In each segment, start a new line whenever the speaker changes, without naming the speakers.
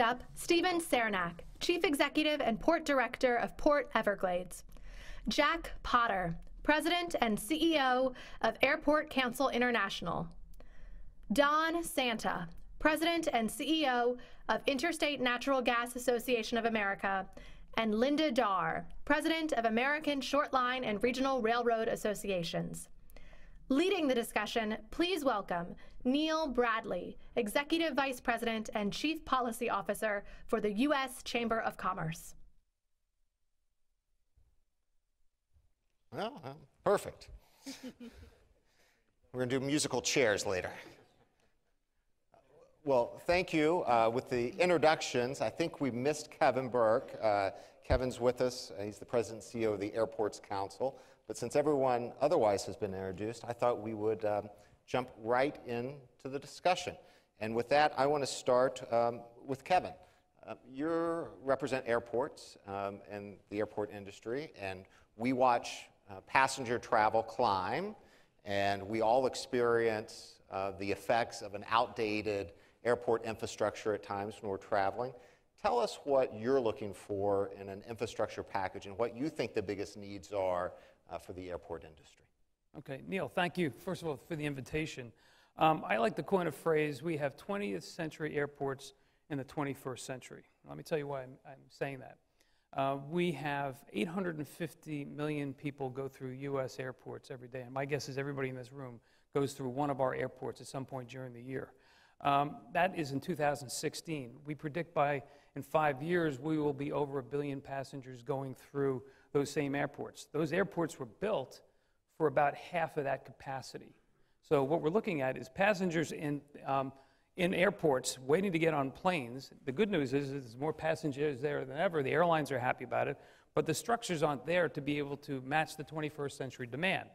up, Stephen Cernak, Chief Executive and Port Director of Port Everglades. Jack Potter, President and CEO of Airport Council International. Don Santa, President and CEO of Interstate Natural Gas Association of America, and Linda Darr, President of American Short Line and Regional Railroad Associations. Leading the discussion, please welcome Neil Bradley, Executive Vice President and Chief Policy Officer for the U.S. Chamber of Commerce.
Well, perfect. We're going to do musical chairs later. Well, thank you. Uh, with the introductions, I think we missed Kevin Burke. Uh, Kevin's with us. He's the president and CEO of the Airports Council. But since everyone otherwise has been introduced, I thought we would um, jump right into the discussion. And with that, I want to start um, with Kevin. Uh, you represent airports um, and the airport industry, and we watch uh, passenger travel climb, and we all experience uh, the effects of an outdated airport infrastructure at times when we're traveling. Tell us what you're looking for in an infrastructure package and what you think the biggest needs are uh, for the airport industry.
Okay, Neil, thank you, first of all, for the invitation. Um, I like to coin a phrase we have 20th century airports in the 21st century. Let me tell you why I'm, I'm saying that. Uh, we have 850 million people go through U.S. airports every day, and my guess is everybody in this room goes through one of our airports at some point during the year. Um, that is in 2016. We predict by in five years we will be over a billion passengers going through those same airports. Those airports were built for about half of that capacity. So what we're looking at is passengers in, um, in airports waiting to get on planes. The good news is there's more passengers there than ever. The airlines are happy about it, but the structures aren't there to be able to match the 21st century demand.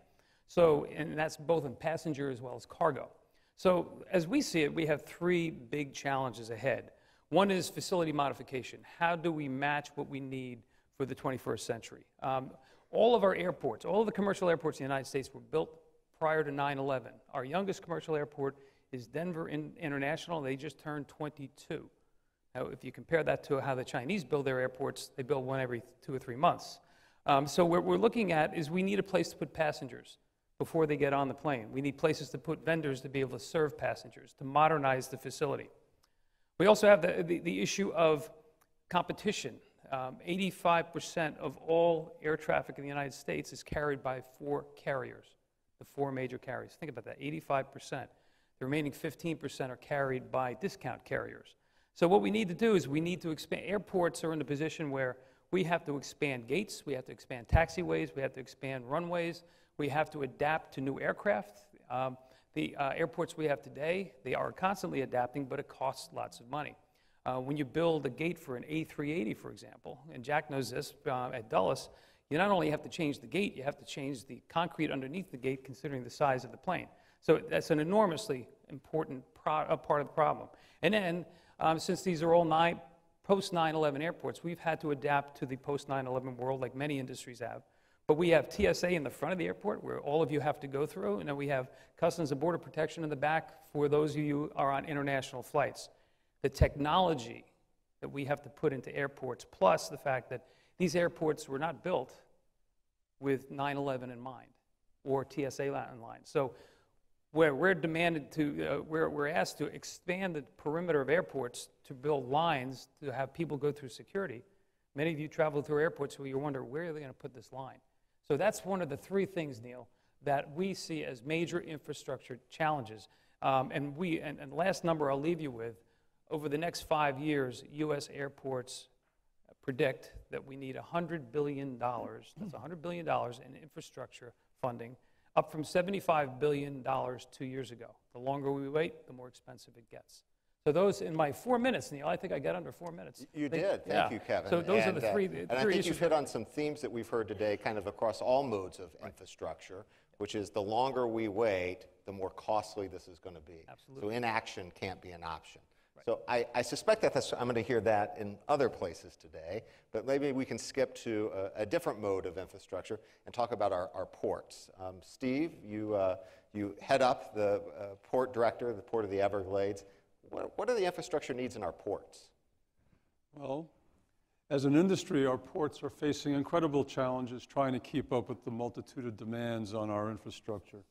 So, and that's both in passenger as well as cargo. So, as we see it, we have three big challenges ahead. One is facility modification. How do we match what we need for the 21st century? Um, all of our airports, all of the commercial airports in the United States were built prior to 9 11. Our youngest commercial airport is Denver International. They just turned 22. Now, if you compare that to how the Chinese build their airports, they build one every two or three months. Um, so, what we're looking at is we need a place to put passengers before they get on the plane. We need places to put vendors to be able to serve passengers, to modernize the facility. We also have the, the, the issue of competition. Um, 85% of all air traffic in the United States is carried by four carriers, the four major carriers. Think about that 85%. The remaining 15% are carried by discount carriers. So, what we need to do is we need to expand. Airports are in a position where we have to expand gates, we have to expand taxiways, we have to expand runways, we have to adapt to new aircraft. Um, the uh, airports we have today, they are constantly adapting, but it costs lots of money. Uh, when you build a gate for an A380, for example, and Jack knows this uh, at Dulles, you not only have to change the gate, you have to change the concrete underneath the gate considering the size of the plane. So that's an enormously important part of the problem. And then, um, since these are all nine, post 9 11 airports, we've had to adapt to the post 9 11 world like many industries have. But we have TSA in the front of the airport where all of you have to go through, and then we have Customs and Border Protection in the back for those of you who are on international flights. The technology that we have to put into airports, plus the fact that these airports were not built with 9 11 in mind or TSA in mind. So where we're demanded to, uh, we're, we're asked to expand the perimeter of airports to build lines to have people go through security. Many of you travel through airports where you wonder where are they going to put this line? So that's one of the three things, Neil, that we see as major infrastructure challenges. Um, and we, and, and last number I'll leave you with, over the next five years, U.S. airports predict that we need $100 billion, that's $100 billion in infrastructure funding, up from $75 billion two years ago. The longer we wait, the more expensive it gets. So those in my four minutes, Neil, I think I got under four minutes.
You did. Thank yeah. you, Kevin.
So those and, are the three. Uh,
and I think you've hit on some themes that we've heard today, kind of across all modes of right. infrastructure, which is the longer we wait, the more costly this is going to be.
Absolutely.
So inaction can't be an option. So I, I, suspect that I'm going to hear that in other places today, but maybe we can skip to a, a different mode of infrastructure and talk about our, our ports. Um, Steve, you, uh, you head up the uh, port director, the Port of the Everglades. What, what are the infrastructure needs in our ports?
Well, as an industry, our ports are facing incredible challenges trying to keep up with the multitude of demands on our infrastructure.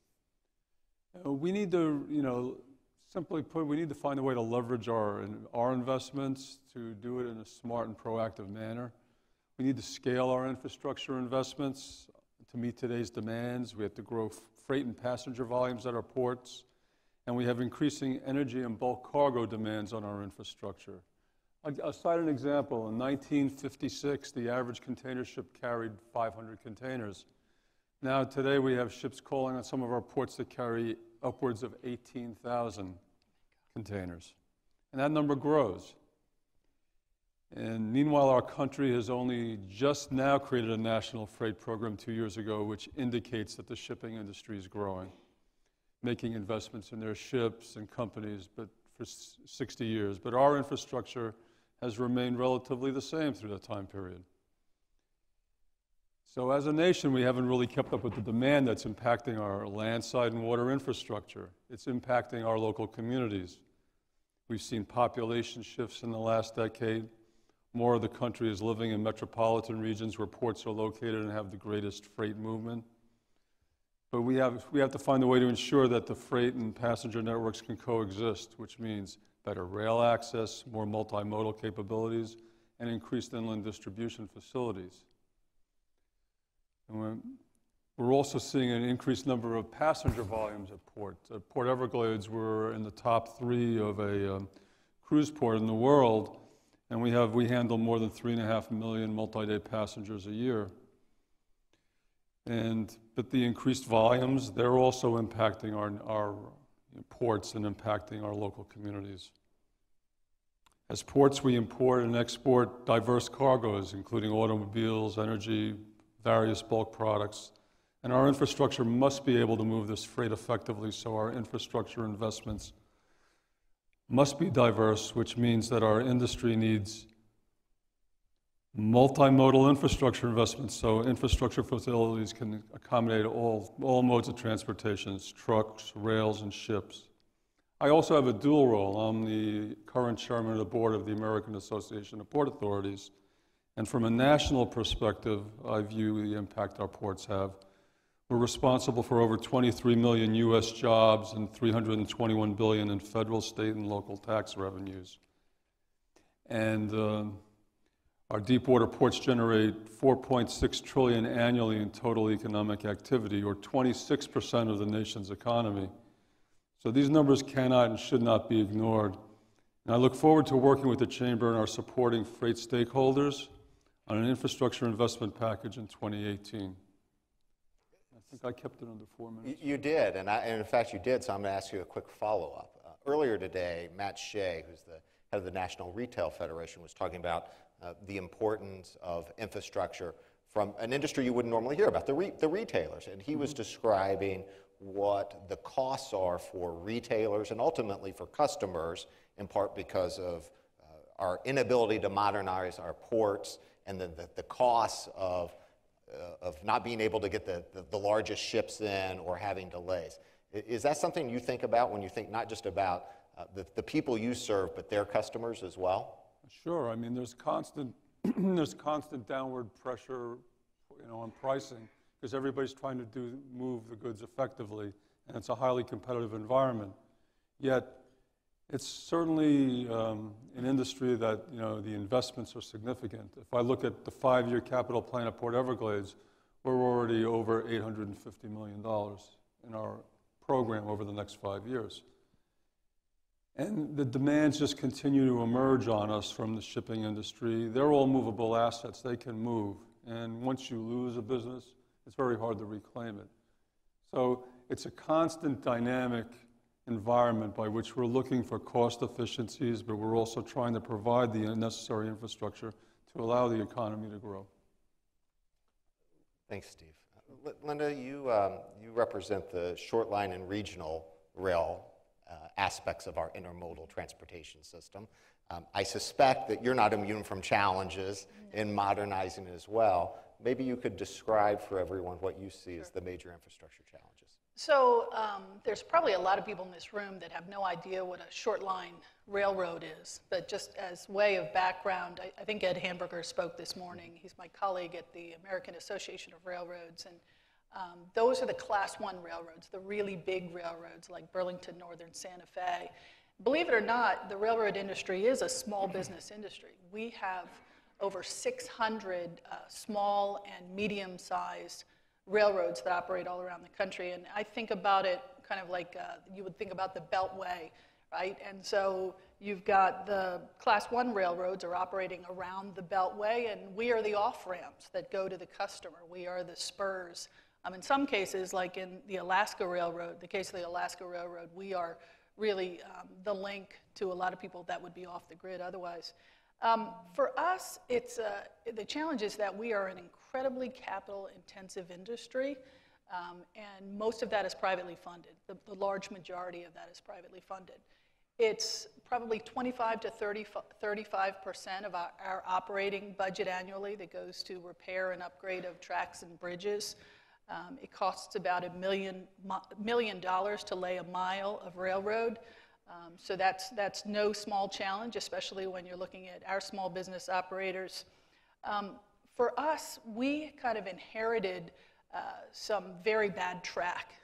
Uh, we need to, you know, simply put, we need to find a way to leverage our, our investments to do it in a smart and proactive manner. We need to scale our infrastructure investments to meet today's demands. We have to grow freight and passenger volumes at our ports, and we have increasing energy and bulk cargo demands on our infrastructure. I'll cite an example. In 1956, the average container ship carried 500 containers. Now, today, we have ships calling on some of our ports that carry upwards of 18,000 containers. And that number grows. And meanwhile, our country has only just now created a national freight program two years ago, which indicates that the shipping industry is growing, making investments in their ships and companies but for 60 years. But our infrastructure has remained relatively the same through that time period. So as a nation, we haven't really kept up with the demand that's impacting our landside and water infrastructure. It's impacting our local communities. We've seen population shifts in the last decade. More of the country is living in metropolitan regions where ports are located and have the greatest freight movement. But we have, we have to find a way to ensure that the freight and passenger networks can coexist, which means better rail access, more multimodal capabilities, and increased inland distribution facilities. And we're also seeing an increased number of passenger volumes at port. At Port Everglades, we're in the top three of a um, cruise port in the world, and we, have, we handle more than three and a half million multi-day passengers a year. And, but the increased volumes, they're also impacting our, our ports and impacting our local communities. As ports, we import and export diverse cargoes, including automobiles, energy, various bulk products. And our infrastructure must be able to move this freight effectively, so our infrastructure investments must be diverse, which means that our industry needs multimodal infrastructure investments, so infrastructure facilities can accommodate all, all modes of transportation, trucks, rails, and ships. I also have a dual role. I'm the current chairman of the board of the American Association of Port Authorities, and from a national perspective, I view the impact our ports have. We're responsible for over 23 million U.S. jobs and 321 billion in federal, state, and local tax revenues. And uh, our deepwater ports generate 4.6 trillion annually in total economic activity, or 26% of the nation's economy. So these numbers cannot and should not be ignored. And I look forward to working with the Chamber and our supporting freight stakeholders on an infrastructure investment package in 2018. I think I kept it under four minutes.
You did, and, I, and in fact you did, so I'm going to ask you a quick follow-up. Uh, earlier today, Matt Shay, who's the head of the National Retail Federation, was talking about uh, the importance of infrastructure from an industry you wouldn't normally hear about, the, re the retailers. And he was mm-hmm. describing what the costs are for retailers and ultimately for customers, in part because of uh, our inability to modernize our ports and the, the, the costs of, uh, of not being able to get the, the, the, largest ships in or having delays. Is that something you think about when you think not just about uh, the, the people you serve, but their customers as well?
Sure. I mean, there's constant, there's constant downward pressure you know, on pricing because everybody's trying to do, move the goods effectively, and it's a highly competitive environment. Yet, it's certainly um, an industry that you know the investments are significant. If I look at the five-year capital plan at Port Everglades, we're already over $850 million in our program over the next five years. And the demands just continue to emerge on us from the shipping industry. They're all movable assets, they can move. And once you lose a business, it's very hard to reclaim it. So it's a constant dynamic environment by which we're looking for cost efficiencies, but we're also trying to provide the necessary infrastructure to allow the economy to grow.
Thanks, Steve. Linda, you, um, you represent the short line and regional rail uh, aspects of our intermodal transportation system. Um, I suspect that you're not immune from challenges in modernizing it as well. Maybe you could describe for everyone what you see as the major infrastructure challenges.
So um, there's probably a lot of people in this room that have no idea what a short line railroad is. But just as way of background, I, I think Ed Hamberger spoke this morning. He's my colleague at the American Association of Railroads, and um, those are the Class One railroads, the really big railroads like Burlington Northern, Santa Fe. Believe it or not, the railroad industry is a small business industry. We have over 600 uh, small and medium-sized railroads that operate all around the country. And I think about it kind of like uh, you would think about the Beltway, right? And so you've got the Class 1 railroads are operating around the Beltway, and we are the off ramps that go to the customer. We are the spurs. Um, in some cases, like in the Alaska Railroad, the case of the Alaska Railroad, we are really um, the link to a lot of people that would be off the grid otherwise. Um, for us, it's, uh, the challenge is that we are an incredibly capital intensive industry, um, and most of that is privately funded. The, the, large majority of that is privately funded. It's probably 25 to 30, 35% of our, our, operating budget annually that goes to repair and upgrade of tracks and bridges. Um, it costs about a million, million dollars to lay a mile of railroad. Um, so that's, that's no small challenge, especially when you're looking at our small business operators. Um, for us, we kind of inherited uh, some very bad track,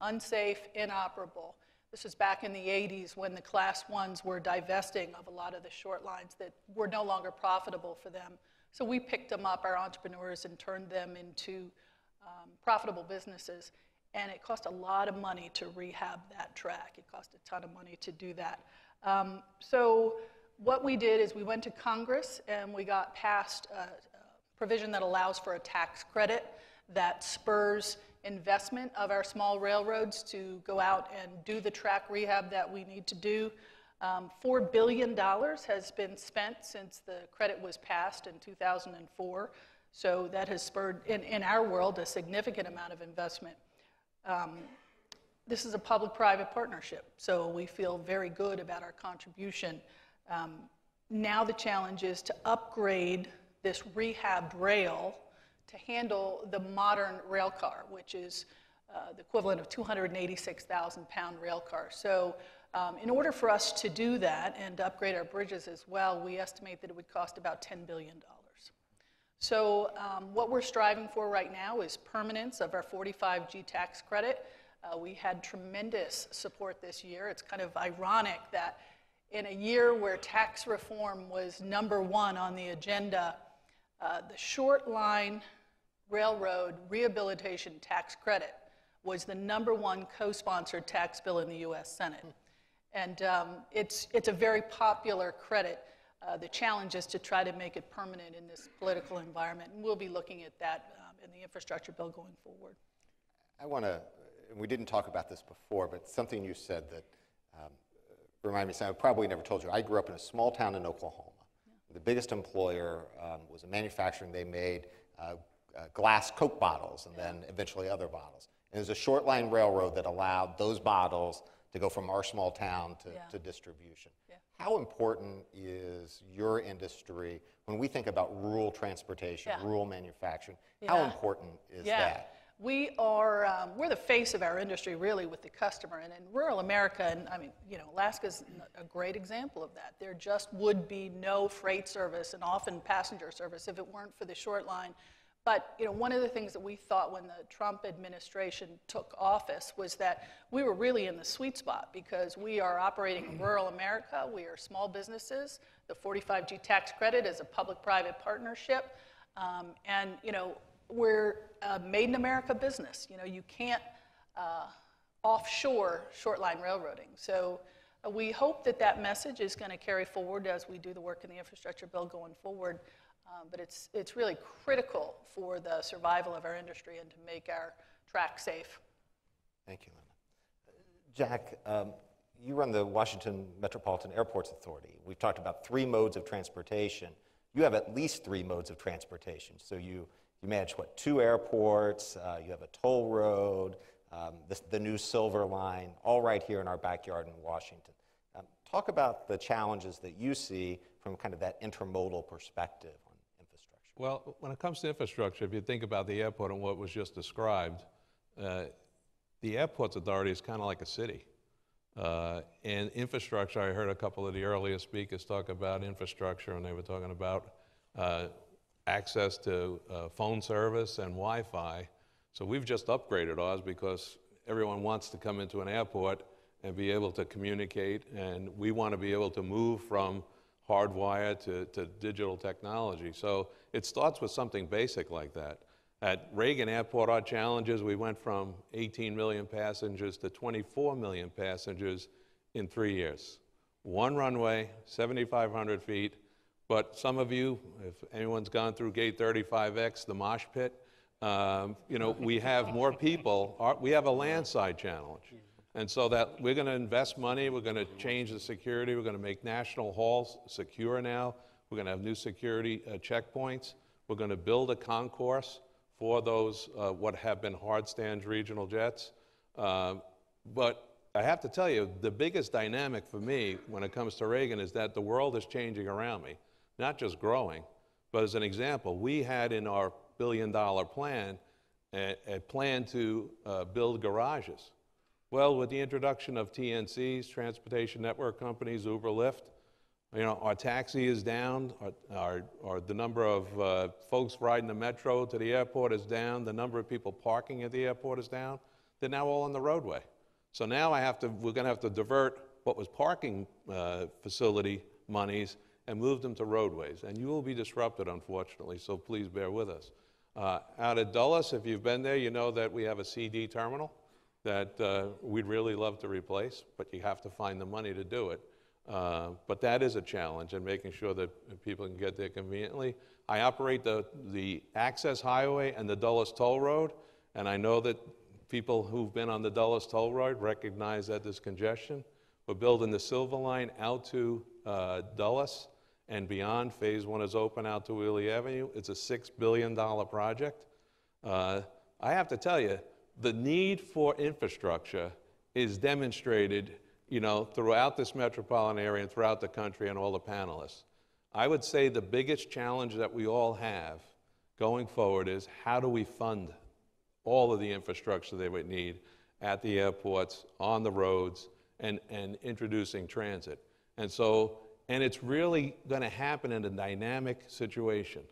unsafe, inoperable. This was back in the 80s when the class ones were divesting of a lot of the short lines that were no longer profitable for them. So we picked them up, our entrepreneurs, and turned them into um, profitable businesses and it cost a lot of money to rehab that track. It cost a ton of money to do that. Um, so what we did is we went to Congress and we got passed a, a provision that allows for a tax credit that spurs investment of our small railroads to go out and do the track rehab that we need to do. Um, $4 billion has been spent since the credit was passed in 2004. So that has spurred, in, in our world, a significant amount of investment. Um, this is a public-private partnership, so we feel very good about our contribution. Um, now the challenge is to upgrade this rehabbed rail to handle the modern rail car, which is uh, the equivalent of 286,000 pound rail car. So um, in order for us to do that and upgrade our bridges as well, we estimate that it would cost about $10 billion. So um, what we're striving for right now is permanence of our 45G tax credit. Uh, we had tremendous support this year. It's kind of ironic that in a year where tax reform was number one on the agenda, uh, the short line railroad rehabilitation tax credit was the number one co-sponsored tax bill in the U.S. Senate. And um, it's, it's a very popular credit. Uh, the challenge is to try to make it permanent in this political environment, and we'll be looking at that um, in the infrastructure bill going forward.
I want to, we didn't talk about this before, but something you said that um, reminded me, something I probably never told you. I grew up in a small town in Oklahoma. Yeah. The biggest employer um, was a manufacturing, they made uh, uh, glass Coke bottles and yeah. then eventually other bottles. And there's a short line railroad that allowed those bottles to go from our small town to, yeah. to distribution. How important is your industry when we think about rural transportation, yeah. rural manufacturing? Yeah. How important is yeah. that?
We are, um, we're the face of our industry really with the customer. And in rural America, and I mean, you know, Alaska's a great example of that. There just would be no freight service and often passenger service if it weren't for the short line but you know, one of the things that we thought when the Trump administration took office was that we were really in the sweet spot because we are operating in rural America, we are small businesses. The 45G tax credit is a public-private partnership, um, and you know, we're a made in America business. You know, you can't uh, offshore short-line railroading. So uh, we hope that that message is going to carry forward as we do the work in the infrastructure bill going forward. Um, but it's, it's really critical for the survival of our industry and to make our track safe.
Thank you, Linda. Jack, um, you run the Washington Metropolitan Airports Authority. We've talked about three modes of transportation. You have at least three modes of transportation. So you, you manage, what, two airports, uh, you have a toll road, um, the, the, new Silver Line, all right here in our backyard in Washington. Um, talk about the challenges that you see from kind of that intermodal perspective
well, when it comes to infrastructure, if you think about the airport and what was just described, uh, the Airports Authority is kind of like a city. Uh, And infrastructure, I heard a couple of the earlier speakers talk about infrastructure, and they were talking about uh, access to uh, phone service and Wi-Fi. So we've just upgraded ours because everyone wants to come into an airport and be able to communicate, and we want to be able to move from hardwire to, to digital technology. So it starts with something basic like that. At Reagan Airport, our challenges, we went from 18 million passengers to 24 million passengers in three years. One runway, 7,500 feet, but some of you, if anyone's gone through Gate 35X, the mosh pit, um, you know, we have more people, our- we have a landside challenge. And so that, we're going to invest money, we're going to change the security, we're going to make National Halls secure now, we're going to have new security uh, checkpoints, we're going to build a concourse for those, uh, what have been hard stands regional jets. Um, But I have to tell you, the biggest dynamic for me when it comes to Reagan is that the world is changing around me, not just growing. But as an example, we had in our billion dollar plan a, a plan to uh, build garages. Well, with the introduction of TNCs, transportation network companies, Uber, Lyft, you know, our taxi is down, our, our, our, the number of uh, folks riding the metro to the airport is down, the number of people parking at the airport is down. They're now all on the roadway. So now I have to, we're going to have to divert what was parking uh, facility monies and move them to roadways. And you will be disrupted, unfortunately, so please bear with us. Uh, out at Dulles, if you've been there, you know that we have a CD terminal that uh, we'd really love to replace, but you have to find the money to do it. Uh, But that is a challenge, and making sure that people can get there conveniently. I operate the, the access highway and the Dulles Toll Road, and I know that people who've been on the Dulles Toll Road recognize that there's congestion. We're building the Silver Line out to uh, Dulles and beyond. Phase one is open out to Wiehle Avenue. It's a $6 billion project. Uh, I have to tell you, the need for infrastructure is demonstrated, you know, throughout this metropolitan area and throughout the country and all the panelists. I would say the biggest challenge that we all have going forward is how do we fund all of the infrastructure they would need at the airports, on the roads, and, and introducing transit. And so, and it's really going to happen in a dynamic situation.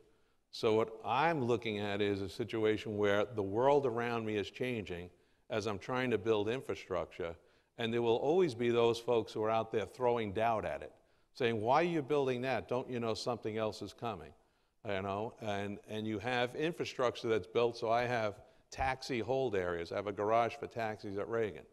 So what I'm looking at is a situation where the world around me is changing as I'm trying to build infrastructure, and there will always be those folks who are out there throwing doubt at it, saying, why are you building that? Don't you know something else is coming? You know, and, and you have infrastructure that's built, so I have taxi hold areas. I have a garage for taxis at Reagan.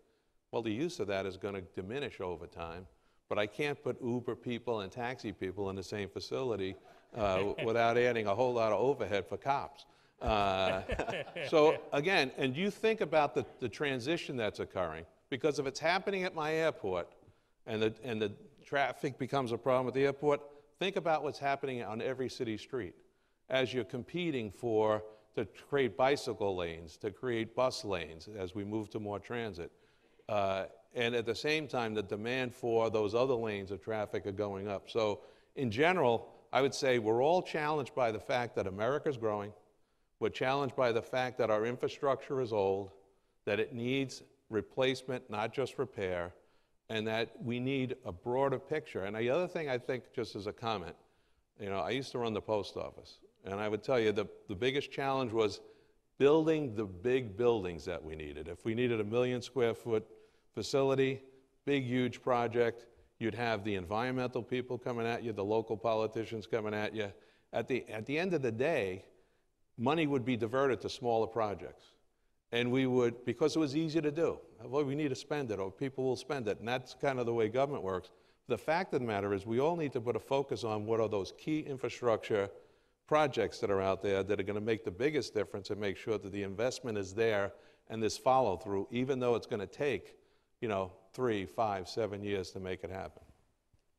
Well, the use of that is going to diminish over time, but I can't put Uber people and taxi people in the same facility uh, without adding a whole lot of overhead for cops. Uh, so again, and you think about the, the transition that's occurring, because if it's happening at my airport and the, and the traffic becomes a problem at the airport, think about what's happening on every city street as you're competing for to create bicycle lanes, to create bus lanes as we move to more transit. Uh, and at the same time, the demand for those other lanes of traffic are going up. So in general, I would say we're all challenged by the fact that America's growing. We're challenged by the fact that our infrastructure is old, that it needs replacement, not just repair, and that we need a broader picture. And the other thing I think, just as a comment, you know, I used to run the post office, and I would tell you the, the biggest challenge was building the big buildings that we needed. If we needed a million square foot facility, big, huge project, you'd have the environmental people coming at you, the local politicians coming at you. At the, at the end of the day, money would be diverted to smaller projects. And we would, because it was easy to do, well, we need to spend it, or people will spend it. And that's kind of the way government works. The fact of the matter is, we all need to put a focus on what are those key infrastructure projects that are out there that are going to make the biggest difference and make sure that the investment is there and this follow through, even though it's going to take, you know, three, five, seven years to make it happen.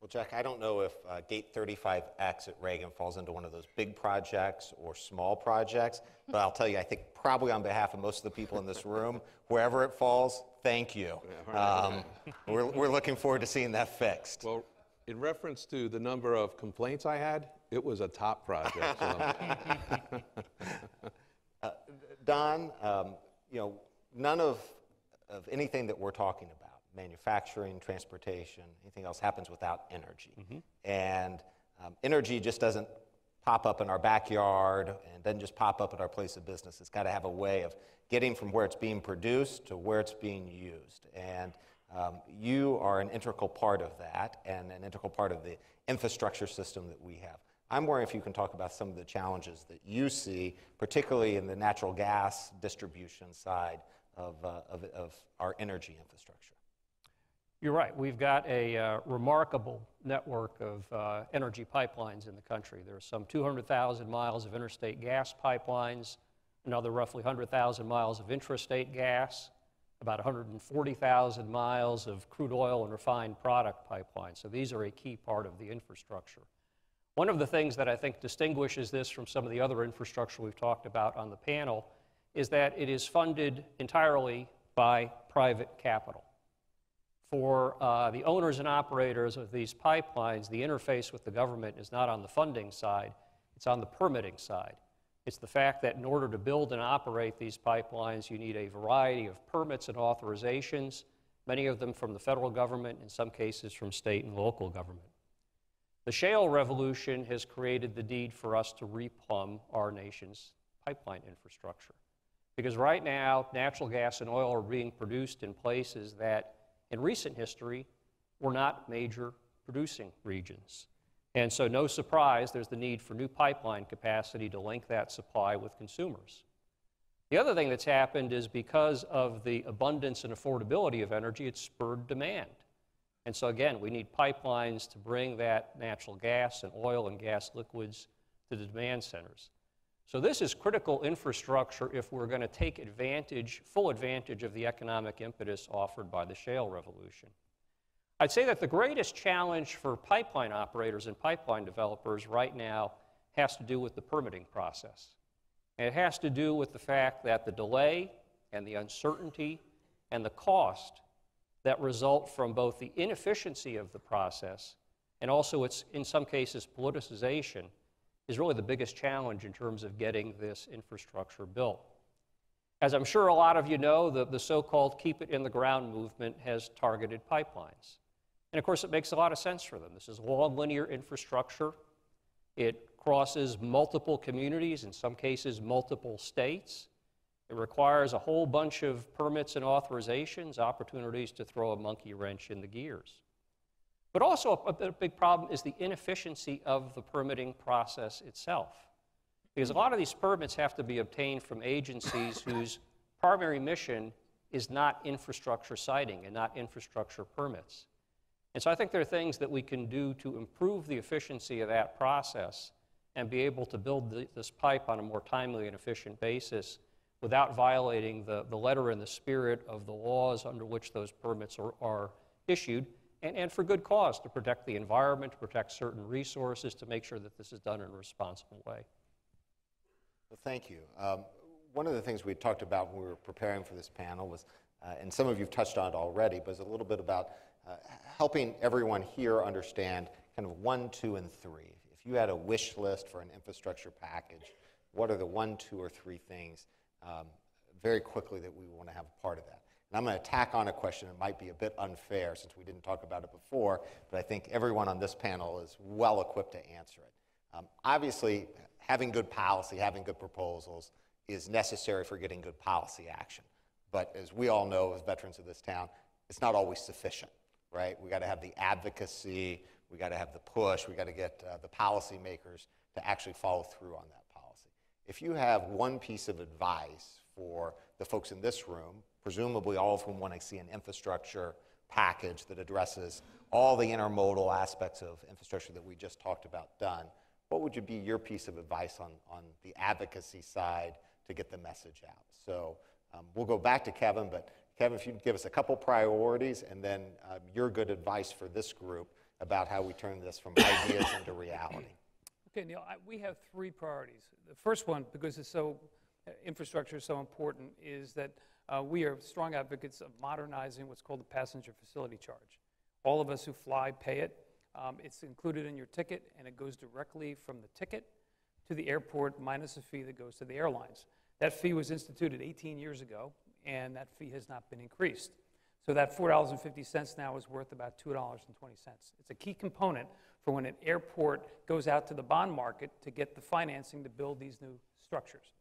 Well, Jack, I don't know if uh, Gate 35X at Reagan falls into one of those big projects or small projects, but I'll tell you, I think probably on behalf of most of the people in this room, wherever it falls, thank you. Um, we're, we're looking forward to seeing that fixed.
Well, in reference to the number of complaints I had, it was a top project. so-
Don, um, you know, none of of anything that we're talking about, manufacturing, transportation, anything else happens without energy. And um, energy just doesn't pop up in our backyard and doesn't just pop up at our place of business. It's got to have a way of getting from where it's being produced to where it's being used. And um, you are an integral part of that and an integral part of the infrastructure system that we have. I'm wondering if you can talk about some of the challenges that you see, particularly in the natural gas distribution side of, uh, of, of our energy infrastructure.
You're right. We've got a uh, remarkable network of uh, energy pipelines in the country. There are some 200,000 miles of interstate gas pipelines, another roughly 100,000 miles of intrastate gas, about 140,000 miles of crude oil and refined product pipelines. So these are a key part of the infrastructure. One of the things that I think distinguishes this from some of the other infrastructure we've talked about on the panel is that it is funded entirely by private capital. For uh, the owners and operators of these pipelines, the interface with the government is not on the funding side, it's on the permitting side. It's the fact that in order to build and operate these pipelines, you need a variety of permits and authorizations, many of them from the federal government, in some cases from state and local government. The shale revolution has created the need for us to replumb our nation's pipeline infrastructure. Because right now, natural gas and oil are being produced in places that, in recent history, were not major producing regions. And so, no surprise, there's the need for new pipeline capacity to link that supply with consumers. The other thing that's happened is because of the abundance and affordability of energy, it's spurred demand. And so, again, we need pipelines to bring that natural gas and oil and gas liquids to the demand centers. So, this is critical infrastructure if we're going to take advantage, full advantage of the economic impetus offered by the shale revolution. I'd say that the greatest challenge for pipeline operators and pipeline developers right now has to do with the permitting process. And it has to do with the fact that the delay and the uncertainty and the cost that result from both the inefficiency of the process and also its, in some cases, politicization is really the biggest challenge in terms of getting this infrastructure built. As I'm sure a lot of you know, the, the so called keep it in the ground movement has targeted pipelines. And of course, it makes a lot of sense for them. This is long linear infrastructure. It crosses multiple communities, in some cases, multiple states. It requires a whole bunch of permits and authorizations, opportunities to throw a monkey wrench in the gears. But also, a, a big problem is the inefficiency of the permitting process itself. Because a lot of these permits have to be obtained from agencies whose primary mission is not infrastructure siting and not infrastructure permits. And so I think there are things that we can do to improve the efficiency of that process and be able to build the, this pipe on a more timely and efficient basis without violating the, the letter and the spirit of the laws under which those permits are, are issued, and, and for good cause to protect the environment, to protect certain resources, to make sure that this is done in a responsible way.
Well, thank you. Um, one of the things we talked about when we were preparing for this panel was, uh, and some of you have touched on it already, but it's a little bit about uh, helping everyone here understand kind of one, two, and three. If you had a wish list for an infrastructure package, what are the one, two, or three things um, very quickly that we want to have a part of that? And I'm going to tack on a question that might be a bit unfair since we didn't talk about it before, but I think everyone on this panel is well equipped to answer it. Um, obviously, having good policy, having good proposals is necessary for getting good policy action. But as we all know, as veterans of this town, it's not always sufficient right? We got to have the advocacy, we got to have the push, we got to get uh, the policymakers to actually follow through on that policy. If you have one piece of advice for the folks in this room, presumably all of whom want to see an infrastructure package that addresses all the intermodal aspects of infrastructure that we just talked about done, what would you be your piece of advice on, on the advocacy side to get the message out? So um, we'll go back to Kevin, but Kevin, if you give us a couple priorities and then uh, your good advice for this group about how we turn this from ideas into reality.
Okay, Neil, I, we have three priorities. The first one, because it's so, uh, infrastructure is so important, is that uh, we are strong advocates of modernizing what's called the passenger facility charge. All of us who fly pay it. Um, it's included in your ticket, and it goes directly from the ticket to the airport minus a fee that goes to the airlines. That fee was instituted 18 years ago and that fee has not been increased. So that $4.50 now is worth about $2.20. It's a key component for when an airport goes out to the bond market to get the financing to build these new structures.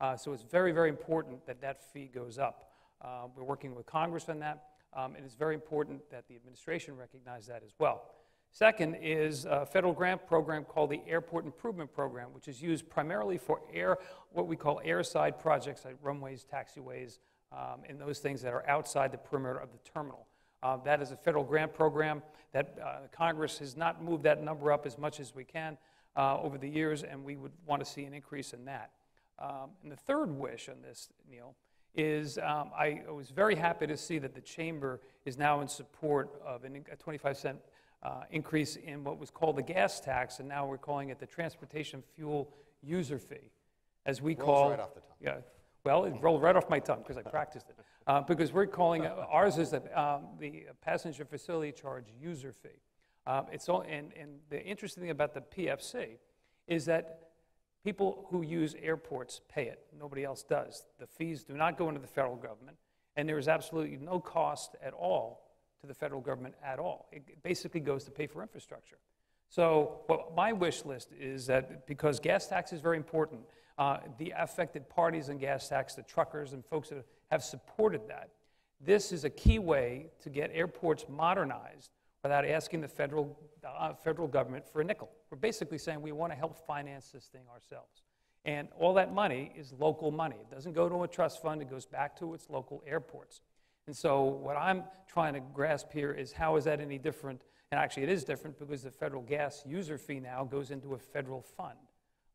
Uh, so it's very, very important that that fee goes up. Uh, we're working with Congress on that, um, and it's very important that the administration recognize that as well. Second is a federal grant program called the Airport Improvement Program, which is used primarily for air, what we call airside projects like runways, taxiways, um, and those things that are outside the perimeter of the terminal. Uh, that is a federal grant program that uh, Congress has not moved that number up as much as we can uh, over the years, and we would want to see an increase in that. Um, and the third wish on this, Neil, is um, I was very happy to see that the chamber is now in support of an, a 25 cent uh, increase in what was called the gas tax, and now we're calling it the transportation fuel user fee, as we
Rolls
call.
right off the tongue.
Yeah, well, it rolled right off my tongue because I practiced it. Uh, because we're calling it, ours is the, um, the passenger facility charge user fee. Um, it's all, and, and the interesting thing about the PFC is that people who use airports pay it. Nobody else does. The fees do not go into the federal government, and there is absolutely no cost at all to the federal government at all. It basically goes to pay for infrastructure. So, my wish list is that because gas tax is very important, uh, the affected parties in gas tax, the truckers and folks that have supported that, this is a key way to get airports modernized without asking the federal, uh, federal government for a nickel. We're basically saying we want to help finance this thing ourselves. And all that money is local money. It doesn't go to a trust fund, it goes back to its local airports. And so what I'm trying to grasp here is how is that any different? And actually, it is different because the federal gas user fee now goes into a federal fund,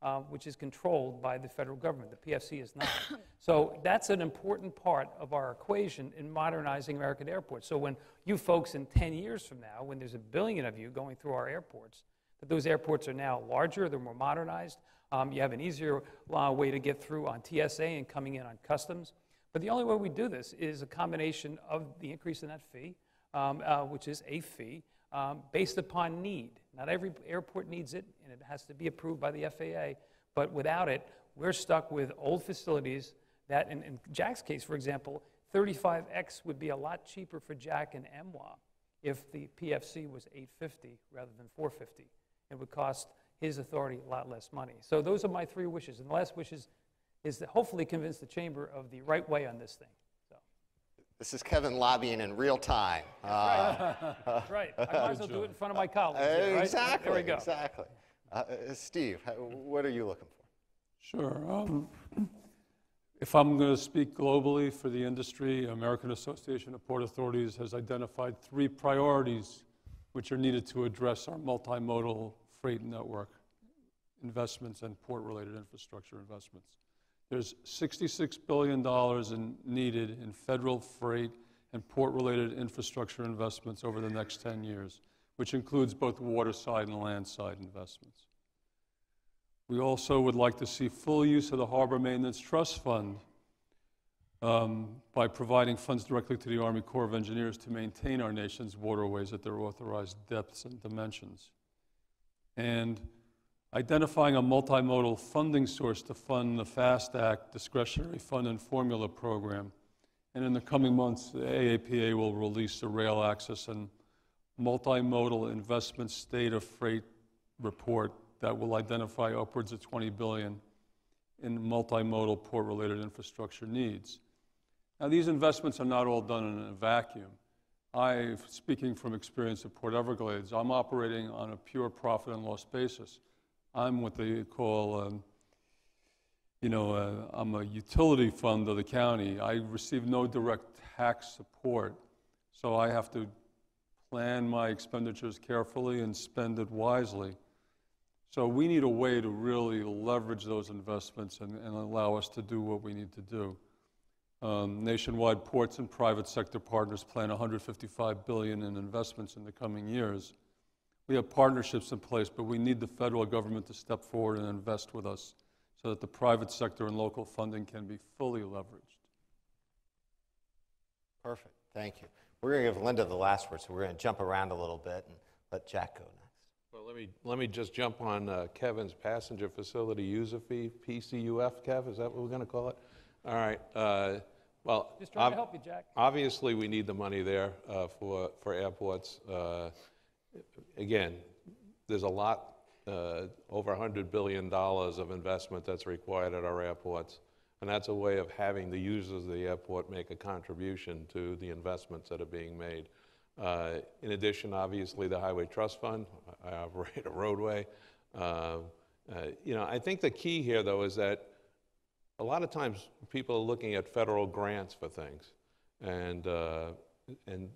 uh, which is controlled by the federal government. The PFC is not. so that's an important part of our equation in modernizing American airports. So when you folks in 10 years from now, when there's a billion of you going through our airports, that those airports are now larger, they're more modernized. Um, you have an easier uh, way to get through on TSA and coming in on customs. But the only way we do this is a combination of the increase in that fee, um, uh, which is a fee, um, based upon need. Not every airport needs it, and it has to be approved by the FAA. But without it, we're stuck with old facilities that, in, in Jack's case, for example, 35X would be a lot cheaper for Jack and MWA if the PFC was 850 rather than 450. It would cost his authority a lot less money. So those are my three wishes. And the last wish is is to hopefully convince the chamber of the right way on this thing. So,
This is Kevin lobbying in real time. Uh,
that's right. I might as well do it in front of my colleagues. here, right?
Exactly,
There we go.
exactly. Uh, uh, Steve, what are you looking for?
Sure. um, If I'm going to speak globally for the industry, American Association of Port Authorities has identified three priorities which are needed to address our multimodal freight network investments and port-related infrastructure investments. There's $66 billion in, needed in federal freight and port-related infrastructure investments over the next 10 years, which includes both waterside and landside investments. We also would like to see full use of the Harbor Maintenance Trust Fund um, by providing funds directly to the Army Corps of Engineers to maintain our nation's waterways at their authorized depths and dimensions. And identifying a multimodal funding source to fund the FAST Act discretionary fund and formula program. And in the coming months, the AAPA will release the rail access and multimodal investment state of freight report that will identify upwards of 20 billion in multimodal port-related infrastructure needs. Now, these investments are not all done in a vacuum. I, speaking from experience at Port Everglades, I'm operating on a pure profit and loss basis. I'm what they call, um, you know, uh, I'm a utility fund of the county. I receive no direct tax support, so I have to plan my expenditures carefully and spend it wisely. So we need a way to really leverage those investments and, and allow us to do what we need to do. Um, nationwide ports and private sector partners plan 155 billion in investments in the coming years. We have partnerships in place, but we need the federal government to step forward and invest with us so that the private sector and local funding can be fully leveraged.
Perfect, thank you. We're going to give Linda the last word, so we're going to jump around a little bit and let Jack go next.
Well, let me, let me just jump on uh, Kevin's passenger facility user fee, PCUF, Kev, is that what we're going to call it? All right. uh, Well,
Just trying to help you, Jack.
Obviously, we need the money there uh, for, for airports. Again, there's a lot, uh, over $100 billion of investment that's required at our airports, and that's a way of having the users of the airport make a contribution to the investments that are being made. Uh, In addition, obviously, the Highway Trust Fund, I operate a roadway. Uh, uh, You know, I think the key here, though, is that a lot of times people are looking at federal grants for things, and uh, and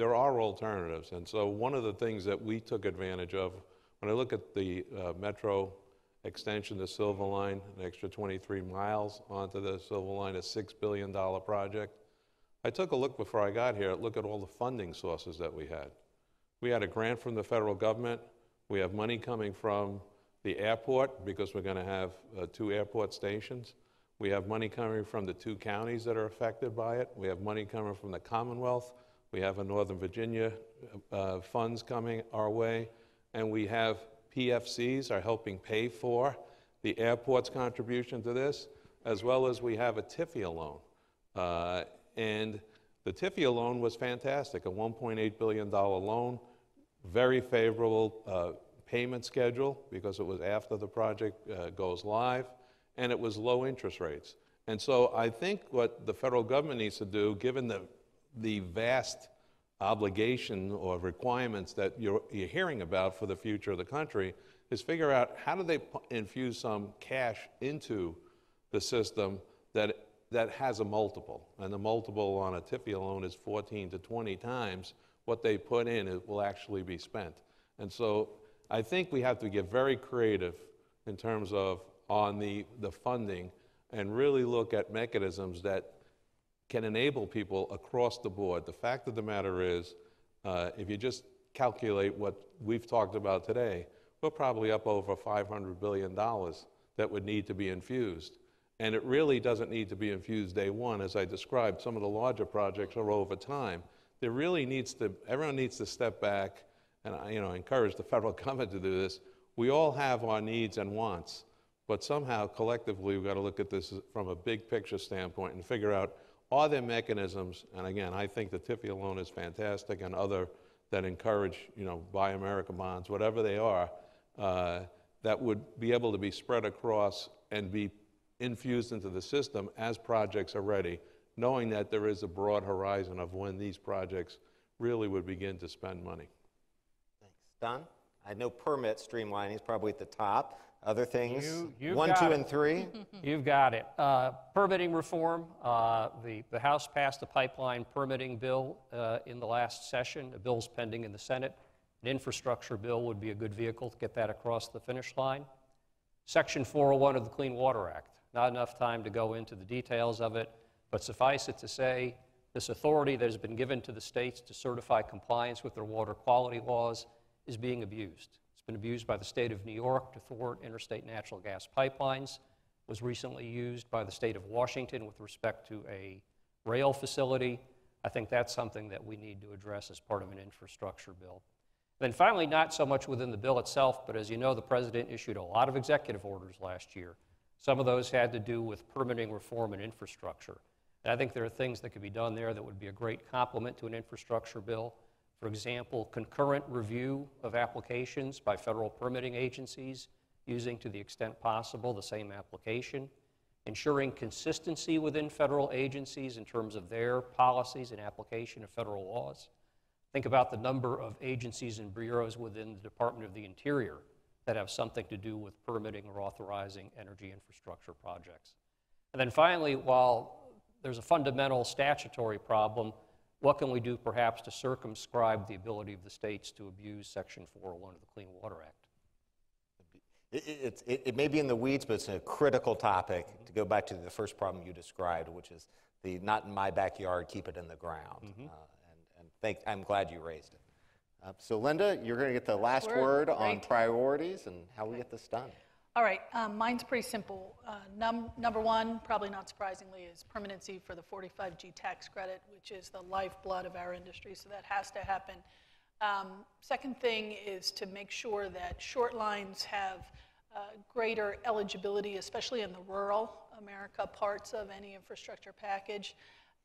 there are alternatives. And so one of the things that we took advantage of when I look at the uh, metro extension to Silver Line, an extra 23 miles onto the Silver Line, a six billion dollar project. I took a look before I got here. Look at all the funding sources that we had. We had a grant from the federal government. We have money coming from the airport because we're going to have uh, two airport stations. We have money coming from the two counties that are affected by it. We have money coming from the Commonwealth. We have a Northern Virginia uh, funds coming our way. And we have PFCs are helping pay for the airport's contribution to this, as well as we have a TIFIA loan. Uh, and the TIFIA loan was fantastic, a $1.8 billion loan, very favorable uh, payment schedule because it was after the project uh, goes live, and it was low interest rates. And so I think what the federal government needs to do, given the, the vast obligation or requirements that you're, you're hearing about for the future of the country, is figure out how do they infuse some cash into the system that, that has a multiple. And the multiple on a TIFIA loan is 14 to 20 times what they put in it will actually be spent. And so I think we have to get very creative in terms of on the, the funding and really look at mechanisms that can enable people across the board. The fact of the matter is, uh, if you just calculate what we've talked about today, we're probably up over $500 billion that would need to be infused. And it really doesn't need to be infused day one, as I described. Some of the larger projects are over time. There really needs to, everyone needs to step back, and I, you know, encourage the federal government to do this. We all have our needs and wants, but somehow collectively we've got to look at this from a big picture standpoint and figure out are there mechanisms, and again, I think the TIFIA loan is fantastic and other that encourage, you know, Buy America bonds, whatever they are, uh, that would be able to be spread across and be infused into the system as projects are ready, knowing that there is a broad horizon of when these projects really would begin to spend money.
Thanks. Don? I know permit streamlining is probably at the top. Other things?
You-
One, two,
it.
and three?
You've got it. Uh, Permitting reform, uh, the, the House passed a pipeline permitting bill uh, in the last session. A bill's pending in the Senate. An infrastructure bill would be a good vehicle to get that across the finish line. Section 401 of the Clean Water Act. Not enough time to go into the details of it, but suffice it to say, this authority that has been given to the states to certify compliance with their water quality laws is being abused. Been abused by the state of New York to thwart interstate natural gas pipelines, was recently used by the state of Washington with respect to a rail facility. I think that's something that we need to address as part of an infrastructure bill. Then finally, not so much within the bill itself, but as you know, the president issued a lot of executive orders last year. Some of those had to do with permitting reform and infrastructure. And I think there are things that could be done there that would be a great complement to an infrastructure bill. For example, concurrent review of applications by federal permitting agencies using to the extent possible the same application, ensuring consistency within federal agencies in terms of their policies and application of federal laws. Think about the number of agencies and bureaus within the Department of the Interior that have something to do with permitting or authorizing energy infrastructure projects. And then finally, while there's a fundamental statutory problem, what can we do perhaps to circumscribe the ability of the states to abuse Section 401 of the Clean Water Act?
It, it, it, it may be in the weeds, but it's a critical topic to go back to the first problem you described, which is the not in my backyard, keep it in the ground. Uh, and, and thank, I'm glad you raised it. Uh, so, Linda, you're going to get the last
word.
word on
Great.
priorities and how we get this done.
All right, um, mine's pretty simple. Uh, num- number one, probably not surprisingly, is permanency for the 45G tax credit, which is the lifeblood of our industry, so that has to happen. Um, second thing is to make sure that short lines have uh, greater eligibility, especially in the rural America parts of any infrastructure package.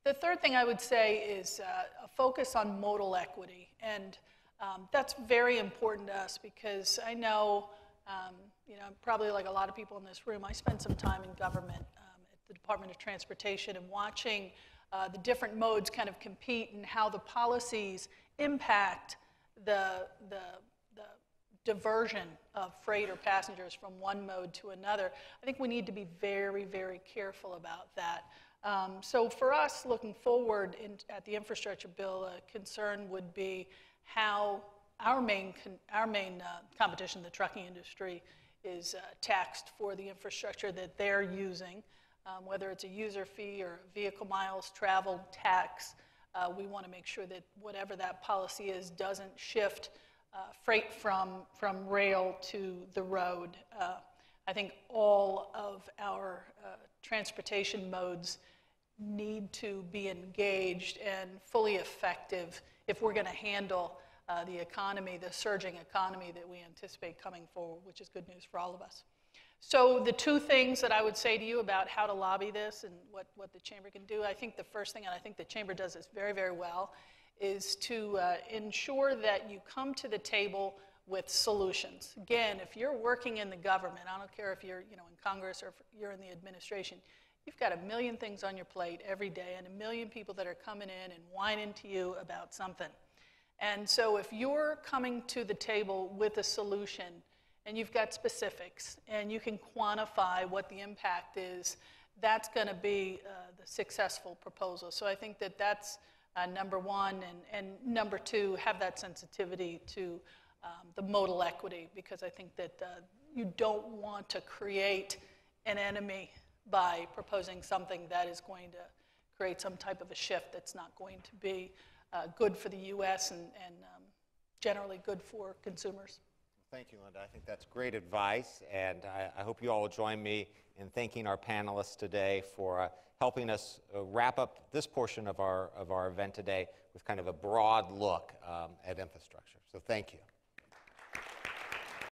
The third thing I would say is uh, a focus on modal equity. And um, that's very important to us because I know, um, you know, probably like a lot of people in this room, I spent some time in government um, at the Department of Transportation and watching uh, the different modes kind of compete and how the policies impact the, the, the diversion of freight or passengers from one mode to another. I think we need to be very, very careful about that. Um, so for us, looking forward in, at the infrastructure bill, a concern would be how our main, our main uh, competition, the trucking industry, is uh, taxed for the infrastructure that they're using, um, whether it's a user fee or vehicle miles traveled tax. Uh, we want to make sure that whatever that policy is doesn't shift uh, freight from, from rail to the road. Uh, I think all of our uh, transportation modes need to be engaged and fully effective if we're going to handle uh, the economy, the surging economy that we anticipate coming forward, which is good news for all of us. So the two things that I would say to you about how to lobby this and what, what the chamber can do, I think the first thing, and I think the chamber does this very, very well, is to uh, ensure that you come to the table with solutions. Again, if you're working in the government, I don't care if you're you know, in Congress or you're in the administration, you've got a million things on your plate every day and a million people that are coming in and whining to you about something. And so if you're coming to the table with a solution and you've got specifics and you can quantify what the impact is, that's going to be uh, the successful proposal. So I think that that's uh, number one. And, and number two, have that sensitivity to um, the modal equity because I think that uh, you don't want to create an enemy by proposing something that is going to create some type of a shift that's not going to be uh, good for the U.S. and, and um, generally good for consumers.
Thank you, Linda. I think that's great advice, and I, I hope you all will join me in thanking our panelists today for uh, helping us uh, wrap up this portion of our, of our event today with kind of a broad look um, at infrastructure. So thank you.